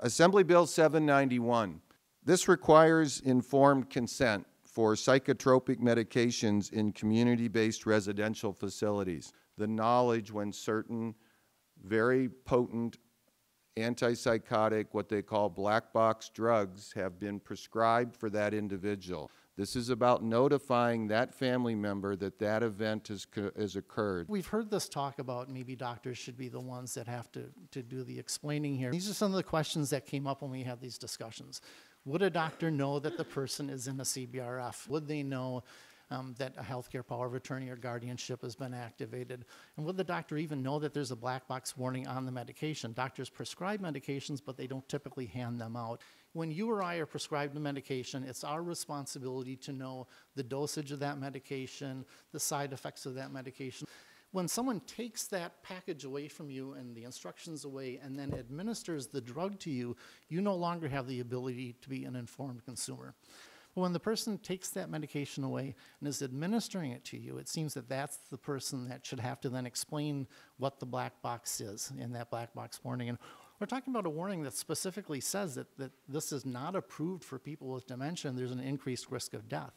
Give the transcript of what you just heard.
Assembly Bill 791. This requires informed consent for psychotropic medications in community-based residential facilities. The knowledge when certain very potent antipsychotic, what they call black box drugs, have been prescribed for that individual. This is about notifying that family member that that event has, has occurred. We've heard this talk about maybe doctors should be the ones that have to, to do the explaining here. These are some of the questions that came up when we had these discussions. Would a doctor know that the person is in a CBRF? Would they know um, that a healthcare power of attorney or guardianship has been activated? And would the doctor even know that there's a black box warning on the medication? Doctors prescribe medications, but they don't typically hand them out. When you or I are prescribed a medication, it's our responsibility to know the dosage of that medication, the side effects of that medication. When someone takes that package away from you and the instructions away and then administers the drug to you, you no longer have the ability to be an informed consumer. When the person takes that medication away and is administering it to you, it seems that that's the person that should have to then explain what the black box is in that black box warning. And we're talking about a warning that specifically says that, that this is not approved for people with dementia and there's an increased risk of death.